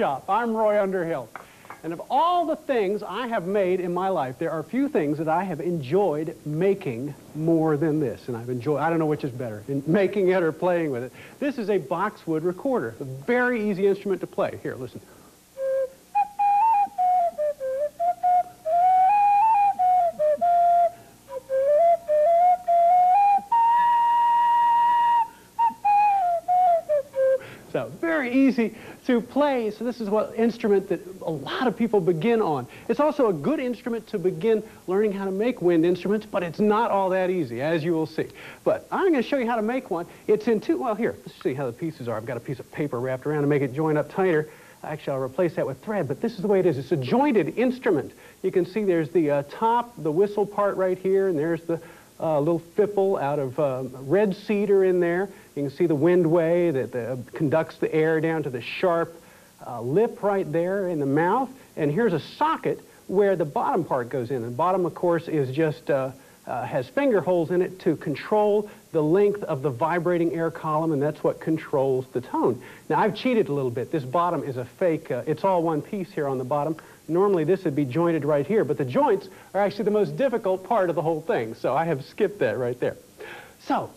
Shop. I'm Roy Underhill. And of all the things I have made in my life, there are few things that I have enjoyed making more than this. And I've enjoyed, I don't know which is better, in making it or playing with it. This is a boxwood recorder, a very easy instrument to play. Here, listen. To play. So this is what instrument that a lot of people begin on. It's also a good instrument to begin learning how to make wind instruments, but it's not all that easy, as you will see. But I'm going to show you how to make one. It's in two, well here, let's see how the pieces are. I've got a piece of paper wrapped around to make it join up tighter. Actually, I'll replace that with thread, but this is the way it is. It's a jointed instrument. You can see there's the uh, top, the whistle part right here, and there's the uh, little fipple out of um, red cedar in there. You can see the windway that uh, conducts the air down to the sharp uh, lip right there in the mouth. And here's a socket where the bottom part goes in. The bottom, of course, is just uh, uh, has finger holes in it to control the length of the vibrating air column, and that's what controls the tone. Now, I've cheated a little bit. This bottom is a fake. Uh, it's all one piece here on the bottom. Normally, this would be jointed right here, but the joints are actually the most difficult part of the whole thing, so I have skipped that right there. So,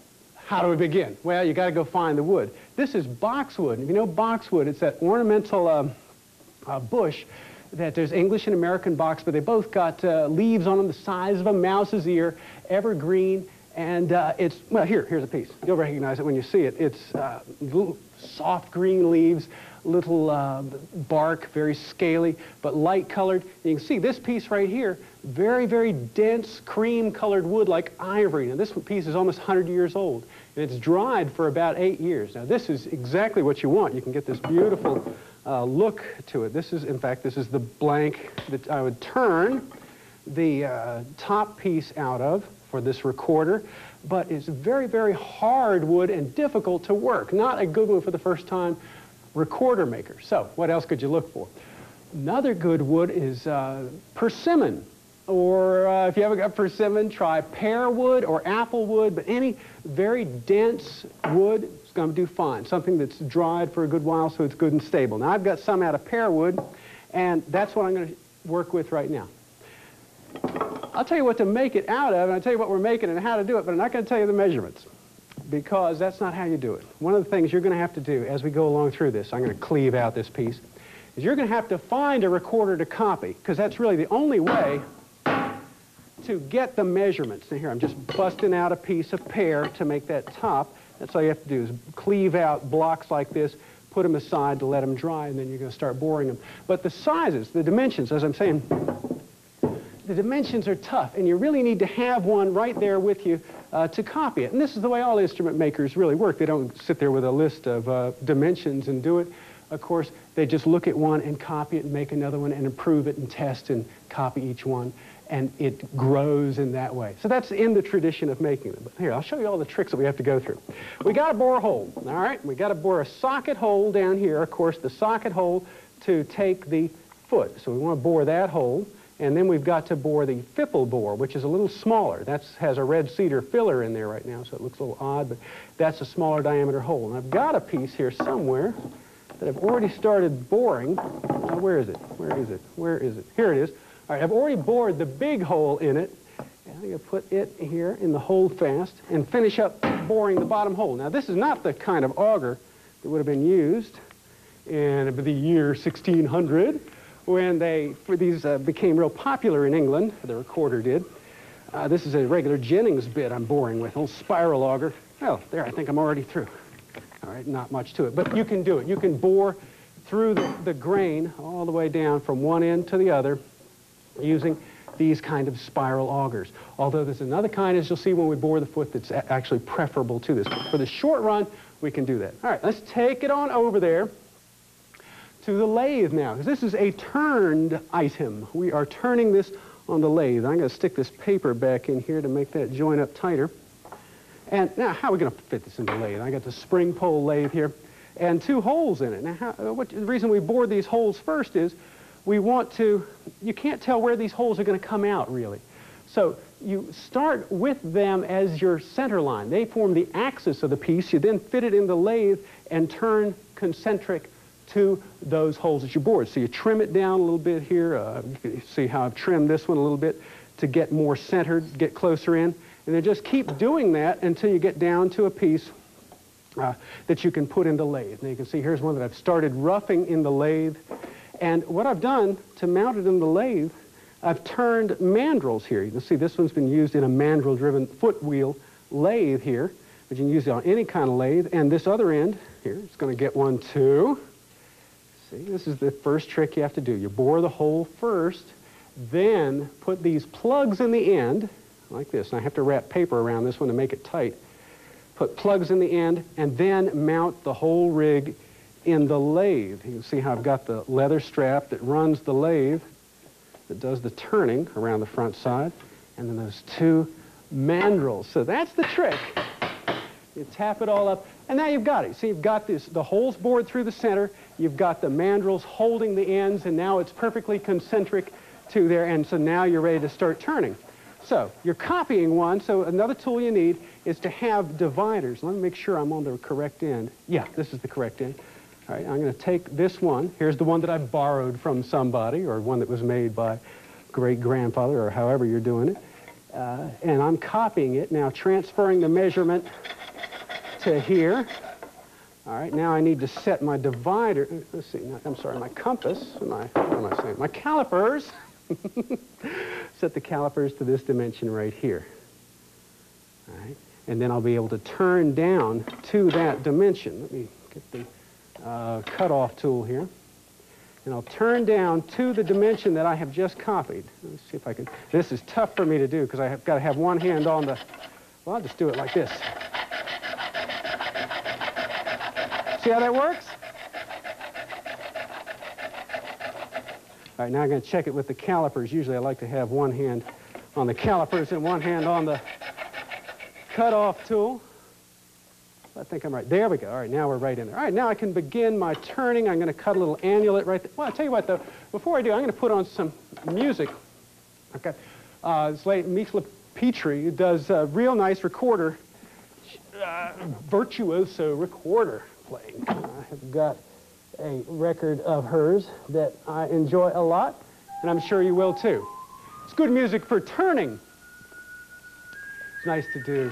how do we begin? Well, you got to go find the wood. This is boxwood. If you know boxwood, it's that ornamental um, uh, bush that there's English and American box, but they both got uh, leaves on them the size of a mouse's ear, evergreen, and uh, it's, well, here, here's a piece. You'll recognize it when you see it. It's uh, soft green leaves, little uh, bark, very scaly, but light colored. You can see this piece right here, very, very dense cream colored wood like ivory. Now this piece is almost 100 years old and it's dried for about eight years. Now this is exactly what you want. You can get this beautiful uh, look to it. This is, in fact, this is the blank that I would turn the uh, top piece out of for this recorder, but it's very, very hard wood and difficult to work. Not a good one for the first time recorder maker. So what else could you look for? Another good wood is uh, persimmon. Or uh, if you haven't got persimmon, try pear wood or apple wood, but any very dense wood is going to do fine. Something that's dried for a good while so it's good and stable. Now I've got some out of pear wood, and that's what I'm going to work with right now. I'll tell you what to make it out of, and I'll tell you what we're making and how to do it, but I'm not going to tell you the measurements because that's not how you do it. One of the things you're going to have to do as we go along through this, I'm going to cleave out this piece, is you're going to have to find a recorder to copy because that's really the only way to get the measurements. Now here, I'm just busting out a piece of pear to make that top. That's all you have to do is cleave out blocks like this, put them aside to let them dry, and then you're going to start boring them. But the sizes, the dimensions, as I'm saying, the dimensions are tough, and you really need to have one right there with you uh, to copy it. And this is the way all instrument makers really work. They don't sit there with a list of uh, dimensions and do it. Of course, they just look at one and copy it and make another one and improve it and test and copy each one. And it grows in that way. So that's in the tradition of making them. But here, I'll show you all the tricks that we have to go through. We got to bore a hole, all right? We got to bore a socket hole down here. Of course, the socket hole to take the foot. So we want to bore that hole. And then we've got to bore the fipple bore, which is a little smaller. That has a red cedar filler in there right now, so it looks a little odd, but that's a smaller diameter hole. And I've got a piece here somewhere that I've already started boring. Now, where is it? Where is it? Where is it? Here it is. All right, I've already bored the big hole in it. I'm going to put it here in the hold fast and finish up boring the bottom hole. Now, this is not the kind of auger that would have been used in the year 1600 when they, these uh, became real popular in England, the recorder did. Uh, this is a regular Jennings bit I'm boring with, a little spiral auger. Well, there, I think I'm already through. All right, not much to it, but you can do it. You can bore through the, the grain all the way down from one end to the other using these kind of spiral augers. Although there's another kind, as you'll see when we bore the foot, that's actually preferable to this. But for the short run, we can do that. All right, let's take it on over there to the lathe now, because this is a turned item. We are turning this on the lathe. I'm going to stick this paper back in here to make that joint up tighter. And now, how are we going to fit this in the lathe? I got the spring pole lathe here and two holes in it. Now, how, uh, what, the reason we bored these holes first is we want to, you can't tell where these holes are going to come out, really. So you start with them as your center line. They form the axis of the piece. You then fit it in the lathe and turn concentric to those holes that you bored. So you trim it down a little bit here. Uh, see how I've trimmed this one a little bit to get more centered, get closer in. And then just keep doing that until you get down to a piece uh, that you can put in the lathe. Now you can see here's one that I've started roughing in the lathe. And what I've done to mount it in the lathe, I've turned mandrels here. You can see this one's been used in a mandrel-driven foot wheel lathe here. But you can use it on any kind of lathe. And this other end here, it's going to get one too. See, this is the first trick you have to do. You bore the hole first, then put these plugs in the end, like this. And I have to wrap paper around this one to make it tight put plugs in the end, and then mount the whole rig in the lathe. You can see how I've got the leather strap that runs the lathe, that does the turning around the front side, and then those two mandrels. So that's the trick. You tap it all up, and now you've got it. See, you've got this, the holes bored through the center, you've got the mandrels holding the ends, and now it's perfectly concentric to there, and so now you're ready to start turning. So you're copying one, so another tool you need is to have dividers. Let me make sure I'm on the correct end. Yeah, this is the correct end. All right, I'm going to take this one. Here's the one that I borrowed from somebody or one that was made by great-grandfather or however you're doing it. Uh, and I'm copying it, now transferring the measurement to here. All right, now I need to set my divider. Let's see, I'm sorry, my compass, my, what am I saying? My calipers. set the calipers to this dimension right here. All right, and then I'll be able to turn down to that dimension. Let me get the uh, cutoff tool here. And I'll turn down to the dimension that I have just copied. Let's see if I can. This is tough for me to do because I have got to have one hand on the, well, I'll just do it like this. See how that works? All right, now I'm going to check it with the calipers. Usually I like to have one hand on the calipers and one hand on the cutoff tool. I think I'm right. There we go. All right, now we're right in there. All right, now I can begin my turning. I'm going to cut a little annulet right there. Well, I'll tell you what, though. Before I do, I'm going to put on some music. Okay. Uh, this lady, Michala Petri, does a real nice recorder, uh, virtuoso recorder playing. I have got a record of hers that I enjoy a lot, and I'm sure you will too. It's good music for turning. It's nice to do.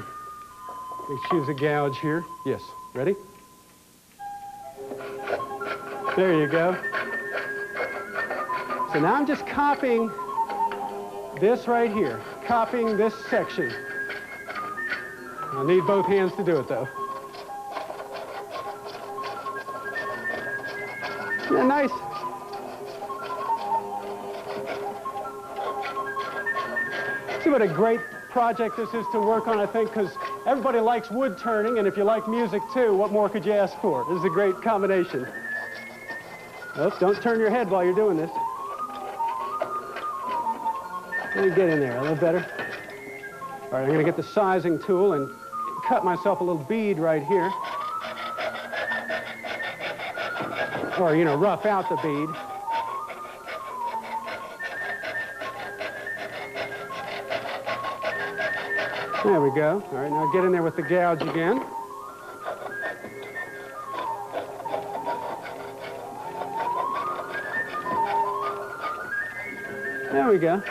Choose a gouge here. Yes, ready? There you go. So now I'm just copying this right here, copying this section. I'll need both hands to do it though. Nice. See what a great project this is to work on, I think, because everybody likes wood turning, and if you like music too, what more could you ask for? This is a great combination. Oops, don't turn your head while you're doing this. Let me get in there a little better. All right, I'm going to get the sizing tool and cut myself a little bead right here. Or, you know, rough out the bead. There we go. All right, now get in there with the gouge again. There we go.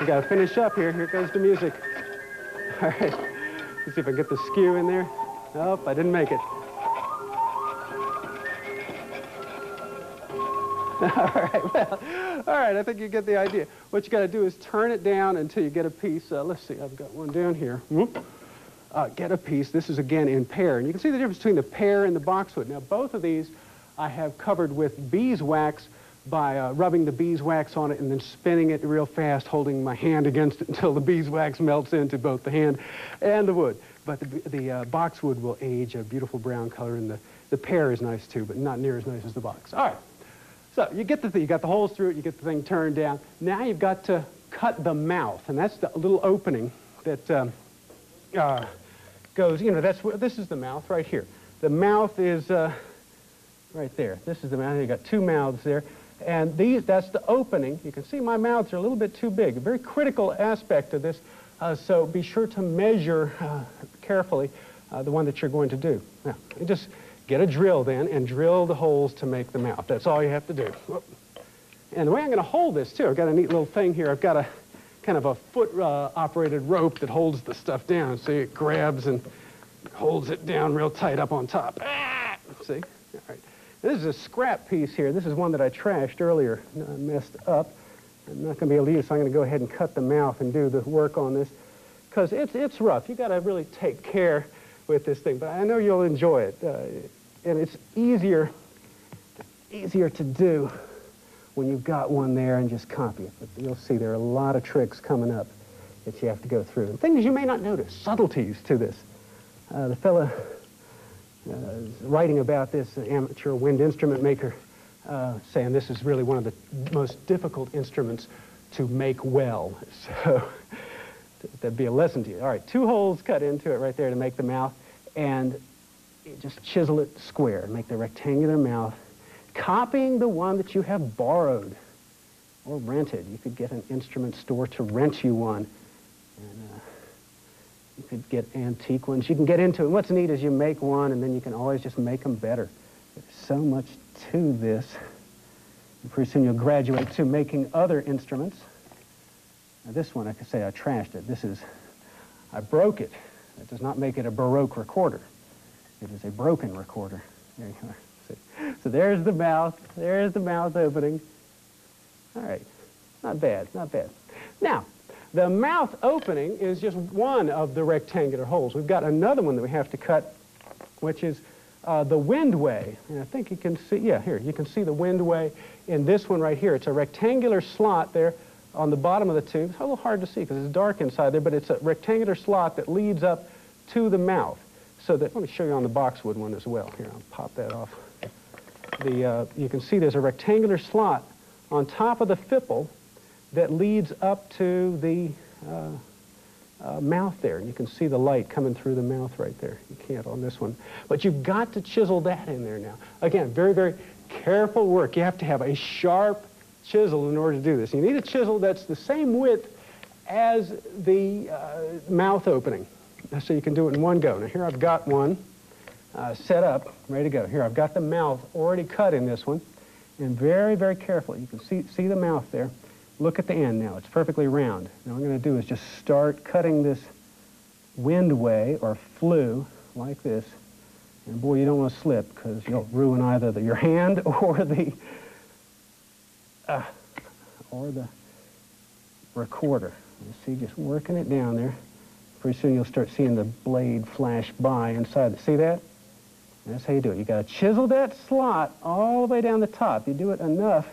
We got to finish up here. Here goes the music. All right. Let's see if I can get the skew in there. Nope, I didn't make it. all right, well, all right, I think you get the idea. What you got to do is turn it down until you get a piece. Uh, let's see, I've got one down here. Uh, get a piece. This is, again, in pear. And you can see the difference between the pear and the boxwood. Now, both of these I have covered with beeswax by uh, rubbing the beeswax on it and then spinning it real fast, holding my hand against it until the beeswax melts into both the hand and the wood. But the, the uh, boxwood will age a beautiful brown color, and the, the pear is nice too, but not near as nice as the box. All right. So you get the thing, you got the holes through it, you get the thing turned down. Now you've got to cut the mouth, and that's the little opening that um, uh, goes, you know, that's this is the mouth right here. The mouth is uh, right there. This is the mouth. You've got two mouths there. And these, that's the opening. You can see my mouths are a little bit too big. A very critical aspect of this. Uh, so be sure to measure uh, carefully uh, the one that you're going to do. Now, just get a drill then and drill the holes to make the mouth. That's all you have to do. And the way I'm going to hold this, too, I've got a neat little thing here. I've got a kind of a foot-operated uh, rope that holds the stuff down. See, it grabs and holds it down real tight up on top. Ah! See? All right. This is a scrap piece here. This is one that I trashed earlier, I messed up. I'm not going to be able to use, so I'm going to go ahead and cut the mouth and do the work on this because it's, it's rough. You've got to really take care with this thing, but I know you'll enjoy it. Uh, and it's easier, easier to do when you've got one there and just copy it. But you'll see there are a lot of tricks coming up that you have to go through. And things you may not notice, subtleties to this. Uh, the fellow uh, writing about this, an amateur wind instrument maker, uh, saying this is really one of the most difficult instruments to make well. So that'd be a lesson to you. All right, two holes cut into it right there to make the mouth, and just chisel it square, make the rectangular mouth copying the one that you have borrowed or rented. You could get an instrument store to rent you one. And, uh, you could get antique ones. You can get into it. What's neat is you make one, and then you can always just make them better. There's so much to this. And pretty soon you'll graduate to making other instruments. Now this one, I could say I trashed it. This is, I broke it. That does not make it a Baroque recorder. It is a broken recorder. There you are. So there's the mouth. There's the mouth opening. All right. Not bad. Not bad. Now, the mouth opening is just one of the rectangular holes. We've got another one that we have to cut, which is uh, the windway. And I think you can see, yeah, here, you can see the windway in this one right here. It's a rectangular slot there on the bottom of the tube. It's a little hard to see because it's dark inside there, but it's a rectangular slot that leads up to the mouth. So that, let me show you on the boxwood one as well. Here, I'll pop that off the, uh, you can see there's a rectangular slot on top of the fipple that leads up to the uh, uh, mouth there. And you can see the light coming through the mouth right there. You can't on this one. But you've got to chisel that in there now. Again, very, very careful work. You have to have a sharp chisel in order to do this. You need a chisel that's the same width as the uh, mouth opening. So you can do it in one go. Now here I've got one uh, set up, ready to go. Here, I've got the mouth already cut in this one. And very, very carefully, you can see, see the mouth there. Look at the end now. It's perfectly round. Now what I'm going to do is just start cutting this windway or flue like this. And boy, you don't want to slip because you'll ruin either the, your hand or the uh, or the recorder. You see, just working it down there. Pretty soon you'll start seeing the blade flash by inside. See that? That's how you do it. You got to chisel that slot all the way down the top. You do it enough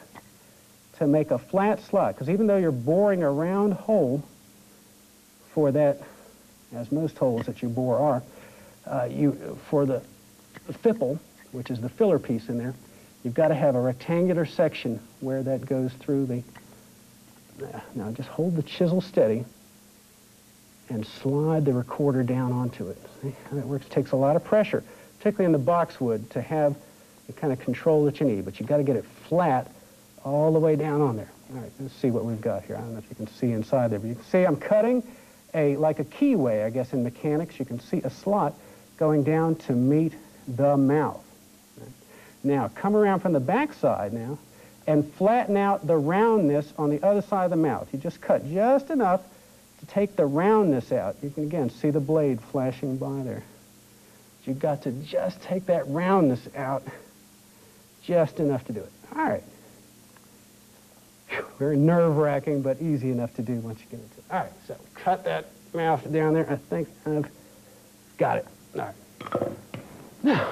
to make a flat slot, because even though you're boring a round hole for that, as most holes that you bore are, uh, you for the fipple, which is the filler piece in there, you've got to have a rectangular section where that goes through the. Now just hold the chisel steady and slide the recorder down onto it. See how that works? It takes a lot of pressure particularly in the boxwood, to have the kind of control that you need. But you've got to get it flat all the way down on there. All right, let's see what we've got here. I don't know if you can see inside there, but you can see I'm cutting a, like a keyway, I guess, in mechanics. You can see a slot going down to meet the mouth. Now, come around from the back side now and flatten out the roundness on the other side of the mouth. You just cut just enough to take the roundness out. You can, again, see the blade flashing by there. You've got to just take that roundness out just enough to do it. All right. Very nerve-wracking, but easy enough to do once you get into it. All right, so cut that mouth down there. I think I've got it. All right. Now,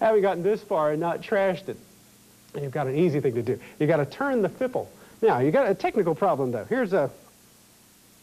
having gotten this far and not trashed it, you've got an easy thing to do. You've got to turn the fipple. Now, you've got a technical problem, though. Here's a,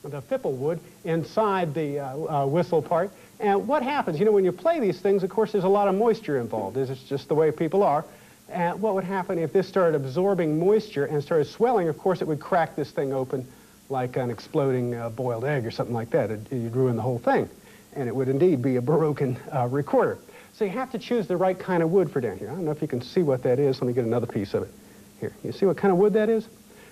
the fipple wood inside the uh, uh, whistle part. And what happens, you know, when you play these things, of course, there's a lot of moisture involved. Is it's just the way people are. And what would happen if this started absorbing moisture and started swelling? Of course, it would crack this thing open like an exploding uh, boiled egg or something like that. It, you'd ruin the whole thing. And it would indeed be a broken uh, recorder. So you have to choose the right kind of wood for down here. I don't know if you can see what that is. Let me get another piece of it. Here, you see what kind of wood that is?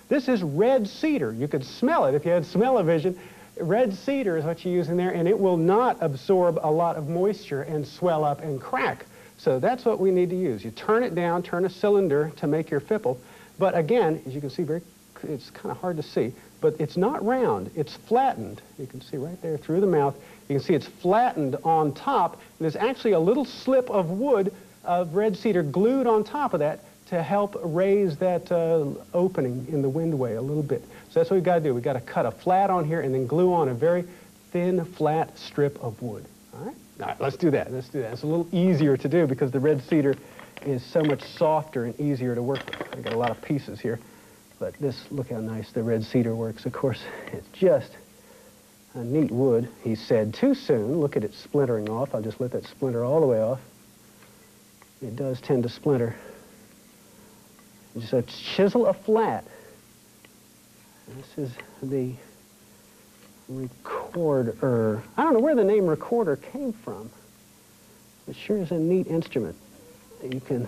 This is red cedar. You could smell it if you had smell-o-vision. Red cedar is what you use in there, and it will not absorb a lot of moisture and swell up and crack. So that's what we need to use. You turn it down, turn a cylinder to make your fipple. But again, as you can see, very, it's kind of hard to see, but it's not round, it's flattened. You can see right there through the mouth. You can see it's flattened on top. And there's actually a little slip of wood of red cedar glued on top of that to help raise that uh, opening in the windway a little bit. So that's what we've got to do. We've got to cut a flat on here and then glue on a very thin, flat strip of wood. All right? All right, let's do that. Let's do that. It's a little easier to do because the red cedar is so much softer and easier to work with. I've got a lot of pieces here. But this, look how nice the red cedar works. Of course, it's just a neat wood. He said too soon. Look at it splintering off. I'll just let that splinter all the way off. It does tend to splinter. Just a chisel a flat. This is the recorder. I don't know where the name recorder came from. It sure is a neat instrument. You can,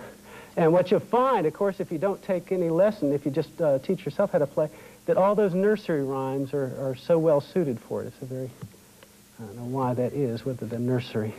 and what you'll find, of course, if you don't take any lesson, if you just uh, teach yourself how to play, that all those nursery rhymes are, are so well suited for it. It's a very, I don't know why that is, whether the nursery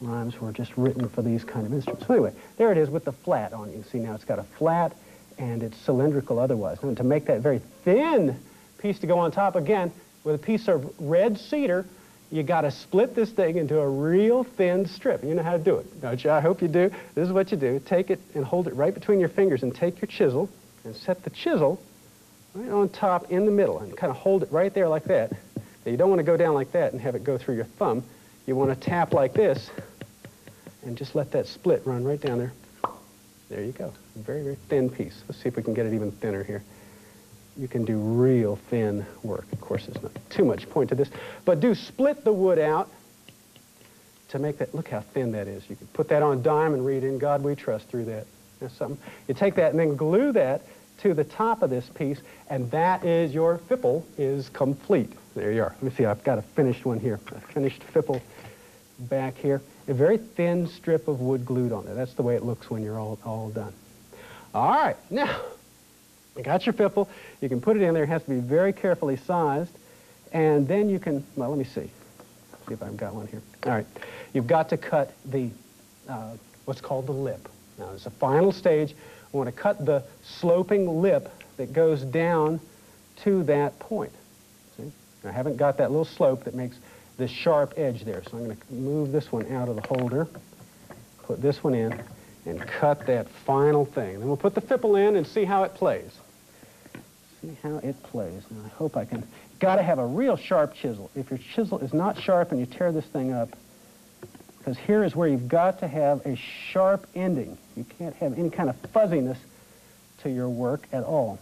rhymes were just written for these kind of instruments. So anyway, there it is with the flat on. You see now it's got a flat and it's cylindrical otherwise. And to make that very thin piece to go on top, again, with a piece of red cedar, you got to split this thing into a real thin strip. You know how to do it, don't you? I hope you do. This is what you do. Take it and hold it right between your fingers and take your chisel and set the chisel right on top in the middle and kind of hold it right there like that. Now, you don't want to go down like that and have it go through your thumb. You want to tap like this and just let that split run right down there. There you go. Very, very thin piece. Let's see if we can get it even thinner here you can do real thin work. Of course, there's not too much point to this, but do split the wood out to make that, look how thin that is. You can put that on a dime and read In God We Trust through that. That's something. You take that and then glue that to the top of this piece, and that is your fipple is complete. There you are. Let me see, I've got a finished one here. A finished fipple back here. A very thin strip of wood glued on there. That's the way it looks when you're all, all done. All right, now, you got your fipple. You can put it in there. It has to be very carefully sized. And then you can, well, let me see. See if I've got one here. All right. You've got to cut the, uh, what's called the lip. Now, it's a final stage. We want to cut the sloping lip that goes down to that point. See? I haven't got that little slope that makes this sharp edge there. So I'm going to move this one out of the holder, put this one in, and cut that final thing. Then we'll put the fipple in and see how it plays. See how it plays. Now, I hope I can. Got to have a real sharp chisel. If your chisel is not sharp and you tear this thing up, because here is where you've got to have a sharp ending. You can't have any kind of fuzziness to your work at all.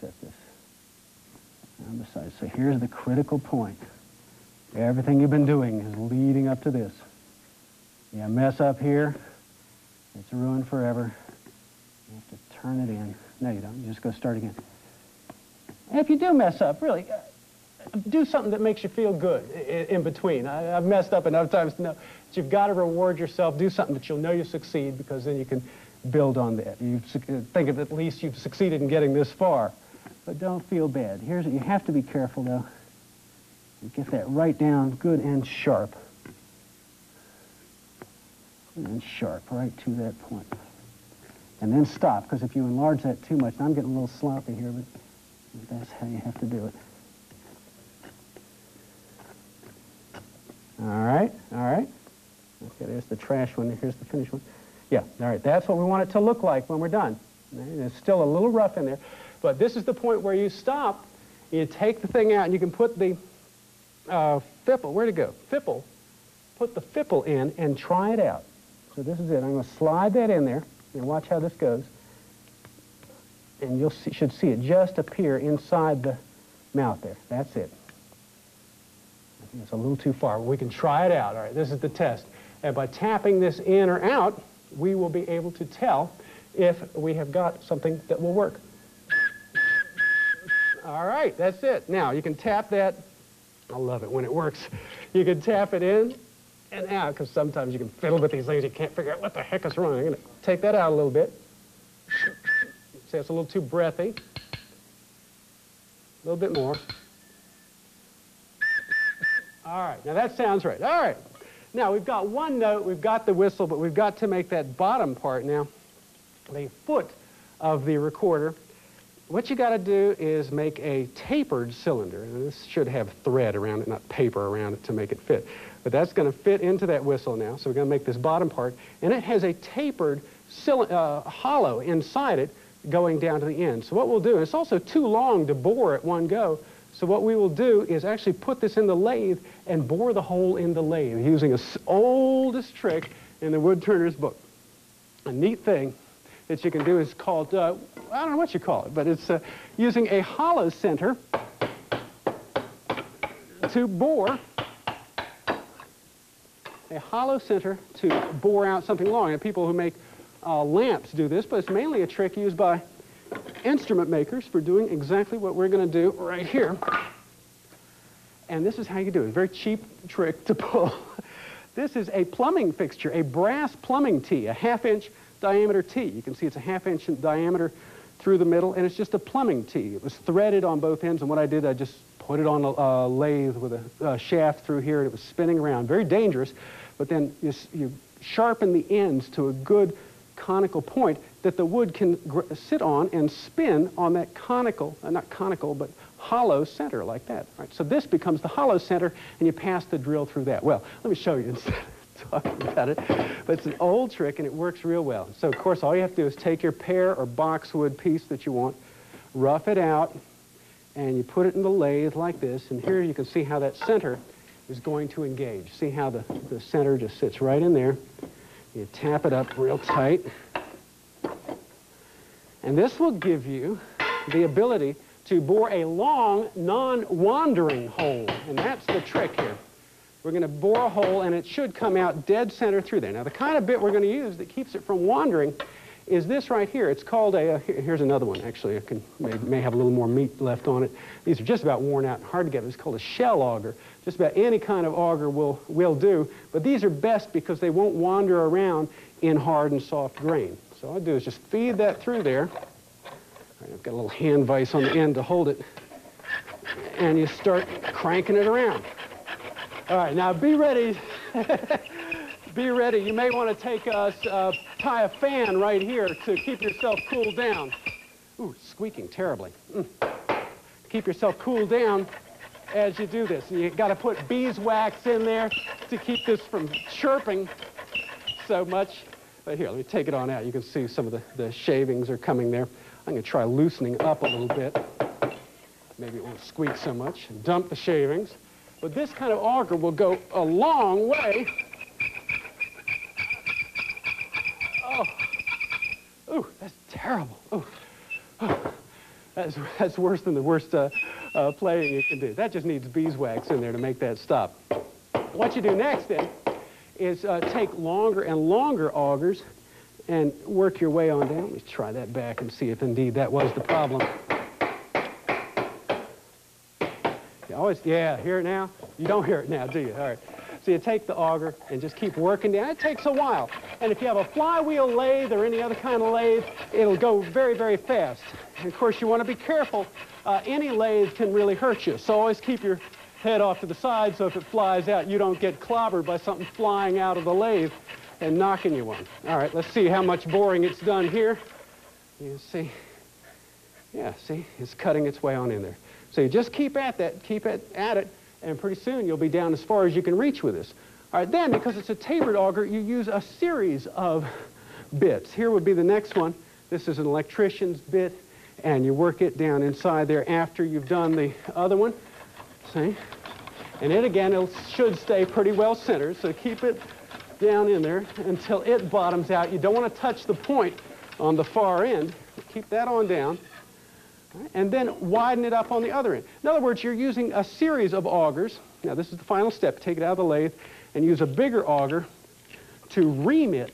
Set this on the side. So here's the critical point. Everything you've been doing is leading up to this. You mess up here, it's ruined forever. You have to turn it in. No, you don't. You just go start again. And if you do mess up, really, uh, do something that makes you feel good in, between. I, have messed up enough times to know that you've got to reward yourself. Do something that you'll know you succeed because then you can build on that. You uh, think of at least you've succeeded in getting this far. But don't feel bad. Here's you have to be careful though. Get that right down good and sharp and sharp right to that point. And then stop, because if you enlarge that too much, I'm getting a little sloppy here, but that's how you have to do it. All right, all right. Okay, there's the trash one, here's the finished one. Yeah, all right, that's what we want it to look like when we're done. It's still a little rough in there, but this is the point where you stop, you take the thing out, and you can put the uh, fipple, where'd it go? Fipple, put the fipple in and try it out. So this is it. I'm going to slide that in there and watch how this goes. And you should see it just appear inside the mouth there. That's it. It's a little too far. We can try it out. All right, this is the test. And by tapping this in or out, we will be able to tell if we have got something that will work. All right, that's it. Now, you can tap that. I love it when it works. You can tap it in and out, because sometimes you can fiddle with these things, you can't figure out what the heck is wrong. I'm going to take that out a little bit. See, it's a little too breathy. A little bit more. All right, now that sounds right. All right, Now, we've got one note, we've got the whistle, but we've got to make that bottom part now, the foot of the recorder. What you got to do is make a tapered cylinder. And this should have thread around it, not paper around it to make it fit. But that's going to fit into that whistle now. So we're going to make this bottom part. And it has a tapered uh, hollow inside it going down to the end. So what we'll do, it's also too long to bore at one go, so what we will do is actually put this in the lathe and bore the hole in the lathe using the oldest trick in the woodturner's book. A neat thing that you can do is called, uh, I don't know what you call it, but it's uh, using a hollow center to bore a hollow center to bore out something long. And people who make uh, lamps do this, but it's mainly a trick used by instrument makers for doing exactly what we're going to do right here. And this is how you do it. Very cheap trick to pull. this is a plumbing fixture, a brass plumbing T, a half-inch diameter T. You can see it's a half-inch in diameter through the middle, and it's just a plumbing T. It was threaded on both ends, and what I did, I just put it on a, a lathe with a, a, shaft through here, and it was spinning around. Very dangerous, but then you, you sharpen the ends to a good conical point that the wood can sit on and spin on that conical, uh, not conical, but hollow center like that. Right? So this becomes the hollow center, and you pass the drill through that. Well, let me show you instead of talking about it. But it's an old trick, and it works real well. So, of course, all you have to do is take your pear or boxwood piece that you want, rough it out, and you put it in the lathe like this. And here you can see how that center is going to engage. See how the, the center just sits right in there. You tap it up real tight. And this will give you the ability to bore a long, non-wandering hole. And that's the trick here. We're going to bore a hole, and it should come out dead center through there. Now, the kind of bit we're going to use that keeps it from wandering is this right here. It's called a, uh, here's another one, actually. It can, may, may have a little more meat left on it. These are just about worn out and hard to get. It's called a shell auger. Just about any kind of auger will, will do, but these are best because they won't wander around in hard and soft grain. So all I do is just feed that through there. Right, I've got a little hand vise on the end to hold it. And you start cranking it around. All right, now be ready. be ready. You may want to take a, uh, tie a fan right here to keep yourself cooled down. Ooh, squeaking terribly. Mm. Keep yourself cooled down as you do this. you got to put beeswax in there to keep this from chirping so much. But here, let me take it on out. You can see some of the, the shavings are coming there. I'm going to try loosening up a little bit. Maybe it won't squeak so much. Dump the shavings. But this kind of auger will go a long way. Oh, ooh, that's terrible. Oh, oh. That's, that's worse than the worst uh, uh, playing you can do. That just needs beeswax in there to make that stop. What you do next then is uh, take longer and longer augers and work your way on down. Let me try that back and see if indeed that was the problem. You always, yeah, hear it now? You don't hear it now, do you? All right. So you take the auger and just keep working down. It takes a while. And if you have a flywheel lathe or any other kind of lathe, it'll go very, very fast. And of course, you want to be careful. Uh, any lathe can really hurt you. So always keep your head off to the side so if it flies out, you don't get clobbered by something flying out of the lathe and knocking you one. All right, let's see how much boring it's done here. You see, yeah, see, it's cutting its way on in there. So you just keep at that, keep it at it, and pretty soon you'll be down as far as you can reach with this. All right, then, because it's a tapered auger, you use a series of bits. Here would be the next one. This is an electrician's bit, and you work it down inside there after you've done the other one. And it, again, it should stay pretty well centered, so keep it down in there until it bottoms out. You don't want to touch the point on the far end. Keep that on down. And then widen it up on the other end. In other words, you're using a series of augers. Now, this is the final step. Take it out of the lathe and use a bigger auger to ream it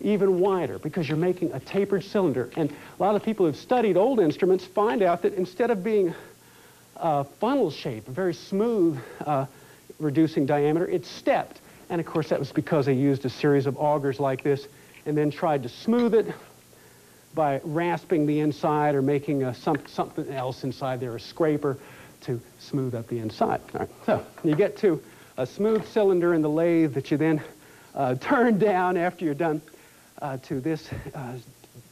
even wider because you're making a tapered cylinder. And a lot of people who've studied old instruments find out that instead of being uh, funnel shape, very smooth, uh, reducing diameter. It's stepped. And of course, that was because they used a series of augers like this and then tried to smooth it by rasping the inside or making a, some, something else inside there, a scraper, to smooth up the inside. so you get to a smooth cylinder in the lathe that you then uh, turn down after you're done uh, to this uh,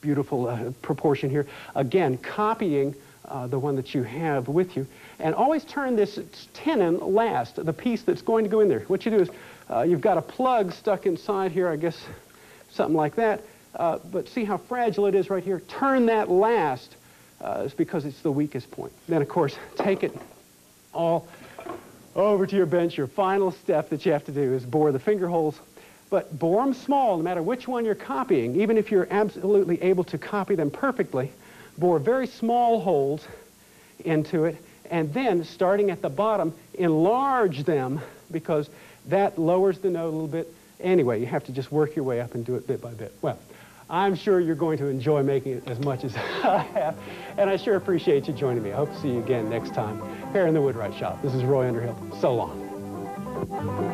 beautiful uh, proportion here. Again, copying uh, the one that you have with you. And always turn this tenon last, the piece that's going to go in there. What you do is uh, you've got a plug stuck inside here, I guess something like that. Uh, but see how fragile it is right here? Turn that last. Uh, it's because it's the weakest point. Then, of course, take it all over to your bench. Your final step that you have to do is bore the finger holes. But bore them small, no matter which one you're copying. Even if you're absolutely able to copy them perfectly, bore very small holes into it. And then, starting at the bottom, enlarge them because that lowers the note a little bit. Anyway, you have to just work your way up and do it bit by bit. Well, I'm sure you're going to enjoy making it as much as I have, and I sure appreciate you joining me. I hope to see you again next time here in the Woodwright Shop. This is Roy Underhill. So long.